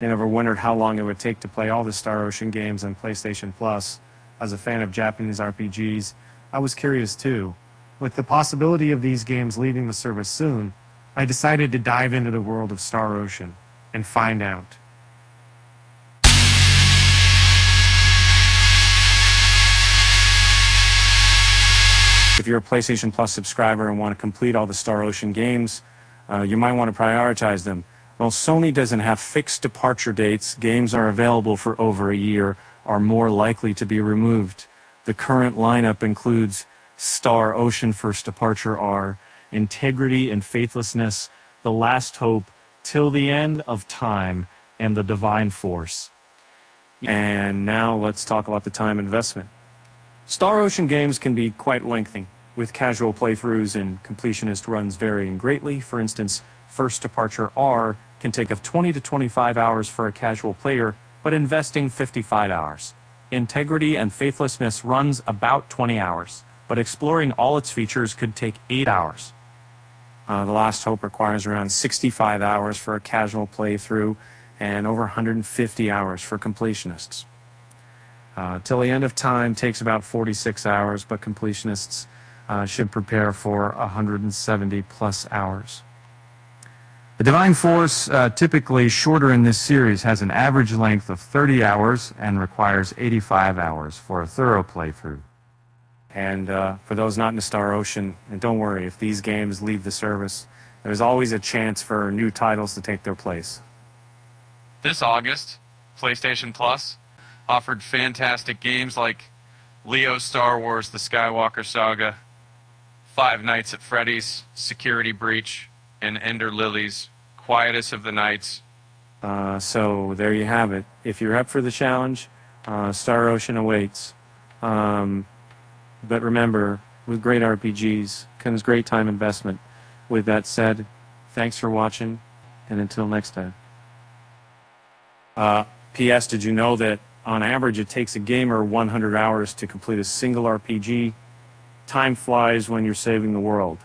I never wondered how long it would take to play all the Star Ocean games on PlayStation Plus. As a fan of Japanese RPGs, I was curious too. With the possibility of these games leaving the service soon, I decided to dive into the world of Star Ocean and find out. If you're a PlayStation Plus subscriber and want to complete all the Star Ocean games, uh, you might want to prioritize them. While Sony doesn't have fixed departure dates, games are available for over a year are more likely to be removed. The current lineup includes Star Ocean First Departure R, Integrity and Faithlessness, The Last Hope, Till the End of Time, and The Divine Force. And now let's talk about the time investment. Star Ocean games can be quite lengthy, with casual playthroughs and completionist runs varying greatly. For instance, First Departure R can take up 20 to 25 hours for a casual player, but investing 55 hours. Integrity and Faithlessness runs about 20 hours, but exploring all its features could take 8 hours. Uh, the Last Hope requires around 65 hours for a casual playthrough and over 150 hours for completionists. Uh, Till the End of Time takes about 46 hours, but completionists uh, should prepare for 170 plus hours. The Divine Force, uh, typically shorter in this series, has an average length of 30 hours and requires 85 hours for a thorough playthrough. And uh, for those not in the Star Ocean, and don't worry, if these games leave the service, there's always a chance for new titles to take their place. This August, PlayStation Plus offered fantastic games like Lego Star Wars The Skywalker Saga, Five Nights at Freddy's, Security Breach, and Ender Lilies, Quietus of the Knights. Uh, so there you have it. If you're up for the challenge, uh, Star Ocean awaits. Um, but remember, with great RPGs comes great time investment. With that said, thanks for watching, and until next time. Uh, P.S. Did you know that on average it takes a gamer 100 hours to complete a single RPG? Time flies when you're saving the world.